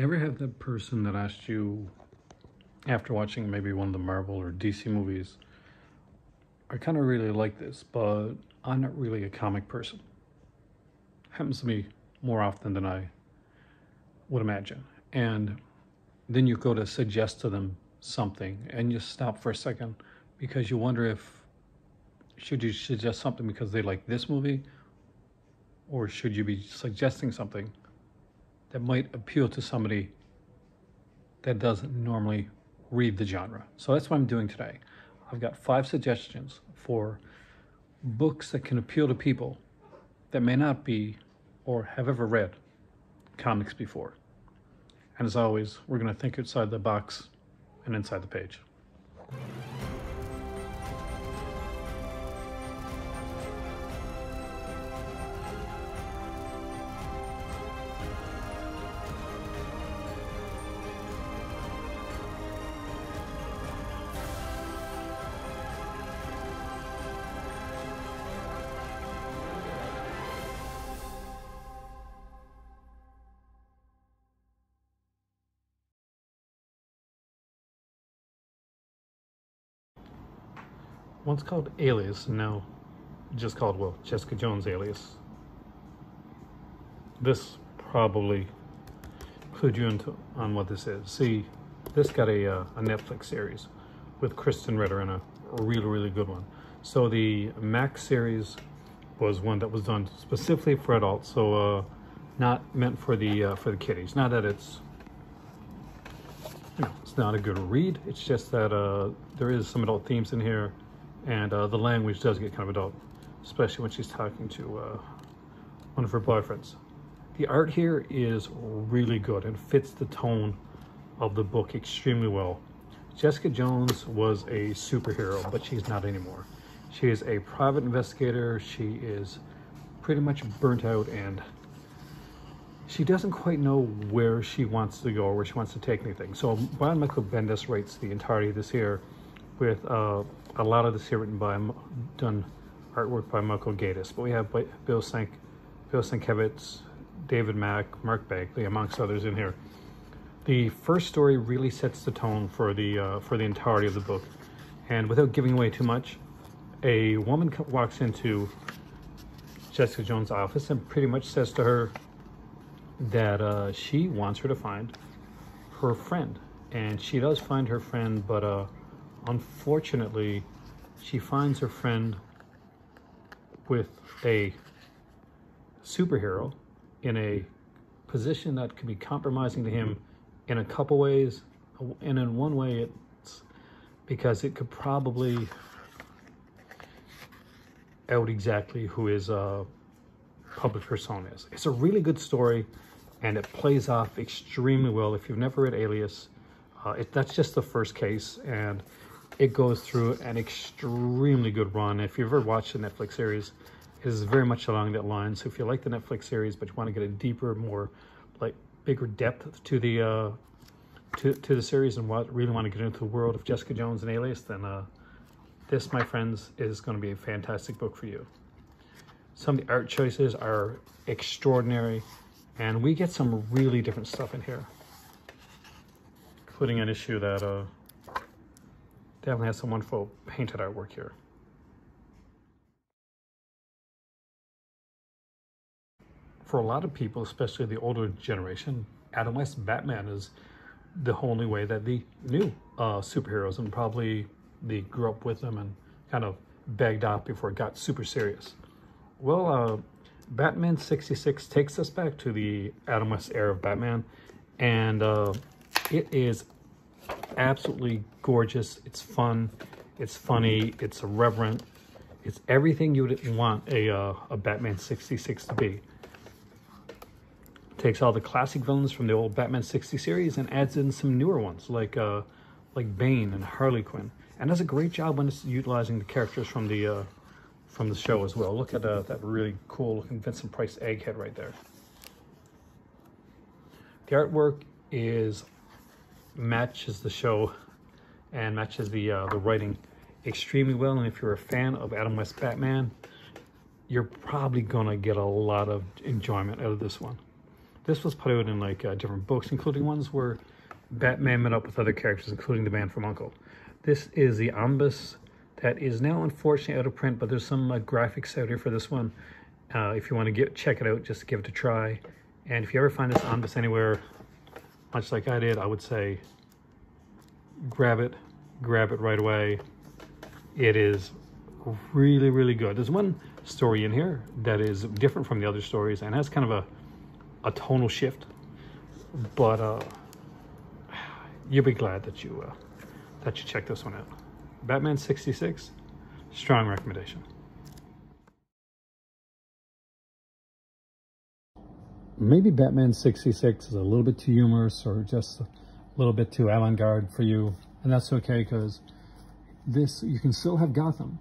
Ever have that person that asked you after watching maybe one of the Marvel or DC movies, I kind of really like this, but I'm not really a comic person. Happens to me more often than I would imagine. And then you go to suggest to them something and you stop for a second because you wonder if should you suggest something because they like this movie or should you be suggesting something that might appeal to somebody that doesn't normally read the genre. So that's what I'm doing today. I've got five suggestions for books that can appeal to people that may not be or have ever read comics before. And as always, we're going to think outside the box and inside the page. Once called Alias, and now just called, well, Jessica Jones Alias. This probably clued you into on what this is. See, this got a, uh, a Netflix series with Krysten Ritter and a really, really good one. So the Max series was one that was done specifically for adults, so uh, not meant for the uh, for the kiddies. Not that it's you know, it's not a good read. It's just that uh, there is some adult themes in here and uh, the language does get kind of adult, especially when she's talking to uh, one of her boyfriends. The art here is really good and fits the tone of the book extremely well. Jessica Jones was a superhero, but she's not anymore. She is a private investigator. She is pretty much burnt out and she doesn't quite know where she wants to go or where she wants to take anything. So Brian Michael Bendis writes the entirety of this here with uh, a lot of this here written by, done artwork by Michael Gaydos, but we have Bill Sank, Bill Sienkiewicz, David Mack, Mark Bagley, amongst others in here. The first story really sets the tone for the uh, for the entirety of the book, and without giving away too much, a woman walks into Jessica Jones' office and pretty much says to her that uh, she wants her to find her friend, and she does find her friend, but uh, unfortunately, she finds her friend with a superhero in a position that could be compromising to him in a couple ways. And in one way, it's because it could probably out exactly who his uh, public persona is. It's a really good story and it plays off extremely well. If you've never read Alias, uh, it, that's just the first case. And it goes through an extremely good run. If you've ever watched the Netflix series, it is very much along that line. So if you like the Netflix series, but you want to get a deeper, more like bigger depth to the uh, to, to the series and what really want to get into the world of Jessica Jones and Alias, then uh, this, my friends, is going to be a fantastic book for you. Some of the art choices are extraordinary, and we get some really different stuff in here, including an issue that uh, Definitely has some wonderful painted artwork here. For a lot of people, especially the older generation, Adam West Batman is the only way that the new uh, superheroes and probably they grew up with them and kind of begged off before it got super serious. Well, uh, Batman 66 takes us back to the Adam West era of Batman, and uh, it is absolutely gorgeous. It's fun. It's funny. It's irreverent. It's everything you would want a, uh, a Batman 66 to be. Takes all the classic villains from the old Batman 60 series and adds in some newer ones like uh, like Bane and Harley Quinn. And does a great job when it's utilizing the characters from the uh, from the show as well. Look at uh, that really cool looking Vincent Price egghead right there. The artwork is matches the show and matches the uh, the writing extremely well. And if you're a fan of Adam West Batman, you're probably gonna get a lot of enjoyment out of this one. This was put out in like uh, different books, including ones where Batman met up with other characters, including the man from Uncle. This is the omnibus that is now unfortunately out of print, but there's some uh, graphics out here for this one. Uh, if you want to get check it out, just give it a try. And if you ever find this omnibus anywhere, much like I did, I would say grab it, grab it right away. It is really, really good. There's one story in here that is different from the other stories and has kind of a, a tonal shift, but uh, you'll be glad that you uh, that you check this one out. Batman 66, strong recommendation. Maybe Batman 66 is a little bit too humorous or just a little bit too avant-garde for you, and that's okay because this you can still have Gotham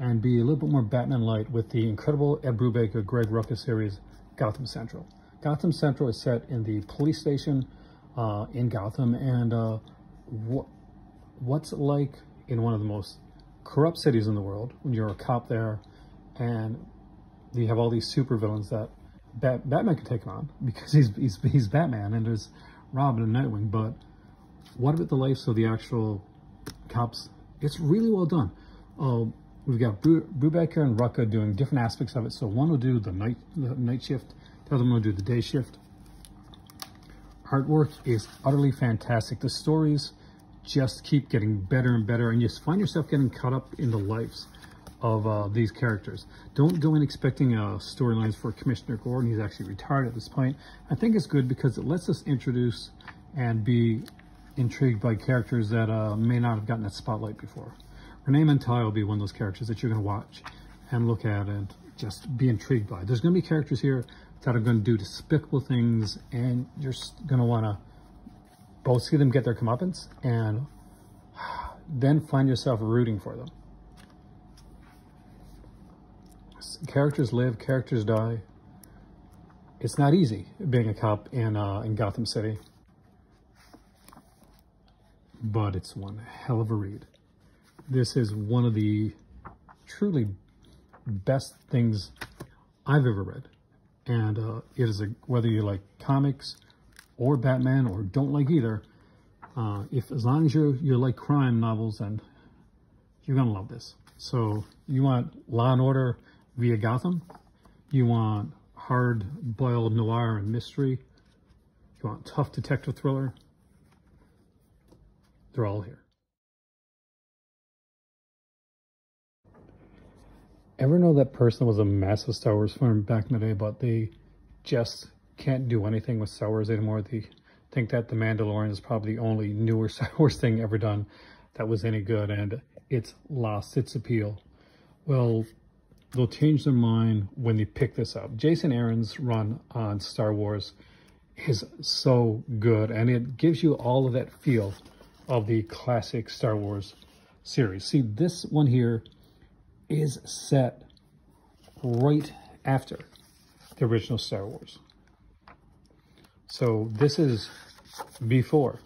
and be a little bit more Batman light with the incredible Ed Brubaker, Greg Rucka series, Gotham Central. Gotham Central is set in the police station uh, in Gotham, and uh, what what's it like in one of the most corrupt cities in the world when you're a cop there, and you have all these supervillains that Bat Batman can take him on because he's he's he's Batman, and there's Robin and Nightwing. But what about the lives of the actual cops? It's really well done. Uh, We've got Brubaker and Rucka doing different aspects of it. So one will do the night the night shift, the other one will do the day shift. Artwork is utterly fantastic. The stories just keep getting better and better, and you just find yourself getting caught up in the lives of uh, these characters. Don't go in expecting uh, storylines for Commissioner Gordon. He's actually retired at this point. I think it's good because it lets us introduce and be intrigued by characters that uh, may not have gotten that spotlight before. Renee Montoya will be one of those characters that you're going to watch and look at and just be intrigued by. There's going to be characters here that are going to do despicable things and you're going to want to both see them get their comeuppance and then find yourself rooting for them. Characters live, characters die. It's not easy being a cop in, uh, in Gotham City, but it's one hell of a read. This is one of the truly best things I've ever read. And uh, it is a, whether you like comics or Batman or don't like either, uh, if as long as you you like crime novels, and you're gonna love this. So you want Law and Order via Gotham, you want hard-boiled noir and mystery, you want tough detective thriller. They're all here. Ever know that person was a massive Star Wars fan back in the day, but they just can't do anything with Star Wars anymore? They think that The Mandalorian is probably the only newer Star Wars thing ever done that was any good, and it's lost its appeal. Well, they'll change their mind when they pick this up. Jason Aaron's run on Star Wars is so good, and it gives you all of that feel of the classic Star Wars series. See, this one here is set right after the original Star Wars. So this is before,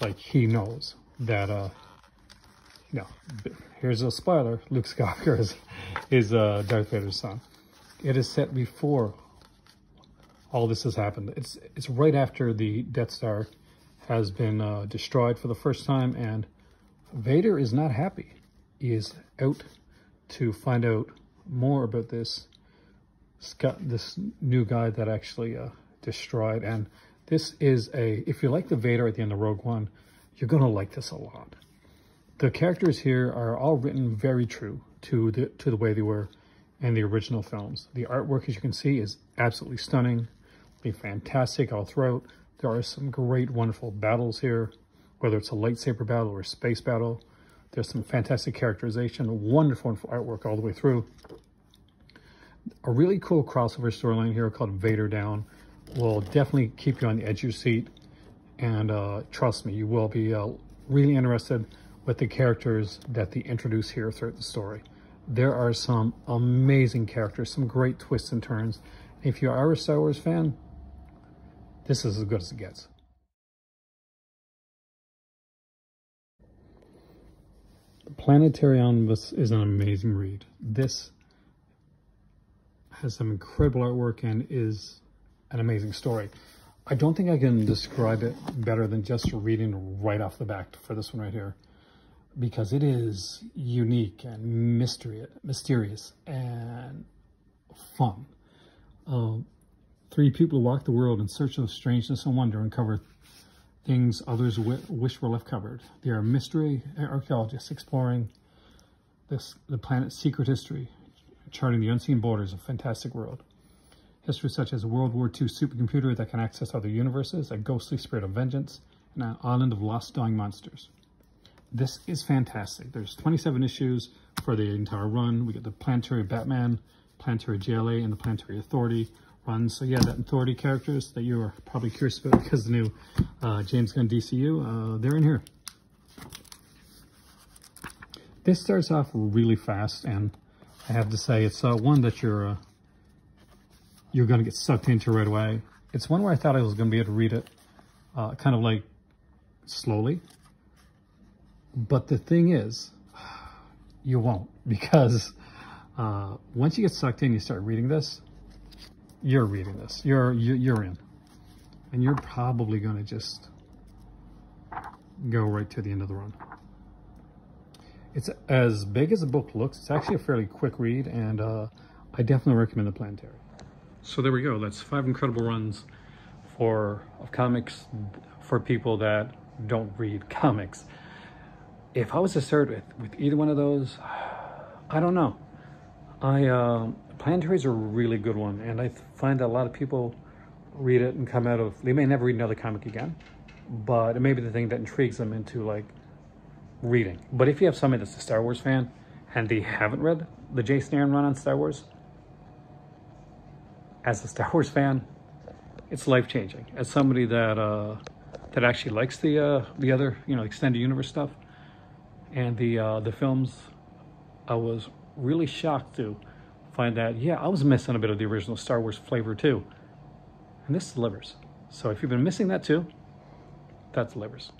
like he knows that, uh, know, here's a spoiler, Luke Skywalker is, is uh, Darth Vader's son. It is set before all this has happened. It's, it's right after the Death Star has been uh, destroyed for the first time and Vader is not happy He is out to find out more about this this new guy that actually uh, destroyed. And this is a, if you like the Vader at the end of Rogue One, you're going to like this a lot. The characters here are all written very true to the, to the way they were in the original films. The artwork, as you can see, is absolutely stunning, be fantastic all throughout. There are some great, wonderful battles here, whether it's a lightsaber battle or a space battle. There's some fantastic characterization, wonderful artwork all the way through. A really cool crossover storyline here called Vader Down will definitely keep you on the edge of your seat. And uh, trust me, you will be uh, really interested with the characters that they introduce here throughout the story. There are some amazing characters, some great twists and turns. If you are a Star Wars fan, this is as good as it gets. Planetary Omnibus is an amazing read. This has some incredible artwork and is an amazing story. I don't think I can describe it better than just reading right off the bat for this one right here, because it is unique and mystery, mysterious and fun. Um, three people walk the world in search of strangeness and wonder uncover things others wish were left covered. They are mystery archaeologists exploring this the planet's secret history, charting the unseen borders of fantastic world. History such as a World War II supercomputer that can access other universes, a ghostly spirit of vengeance, and an island of lost dying monsters. This is fantastic. There's 27 issues for the entire run. We get the Planetary Batman, Planetary JLA, and the Planetary Authority runs. So yeah, that Authority characters that you are probably curious about because the new uh, James Gunn DCU, uh, they're in here. This starts off really fast, and I have to say it's uh, one that you're uh, you're going to get sucked into right away. It's one where I thought I was going to be able to read it uh, kind of like slowly. But the thing is, you won't because uh, once you get sucked in, you start reading this, you're reading this. You're, you're in. And you're probably going to just go right to the end of the run. It's as big as the book looks. It's actually a fairly quick read, and uh, I definitely recommend the Planetary. So there we go. That's five incredible runs for of comics for people that don't read comics. If I was to start with, with either one of those, I don't know. I uh, Planetary is a really good one, and I find that a lot of people read it and come out of they may never read another comic again, but it may be the thing that intrigues them into like reading. But if you have somebody that's a Star Wars fan and they haven't read the Jason Aaron run on Star Wars, as a Star Wars fan, it's life changing. As somebody that uh, that actually likes the uh, the other you know extended universe stuff and the uh, the films, I was really shocked to find that yeah I was missing a bit of the original Star Wars flavor too, and this delivers. So if you've been missing that too, that delivers.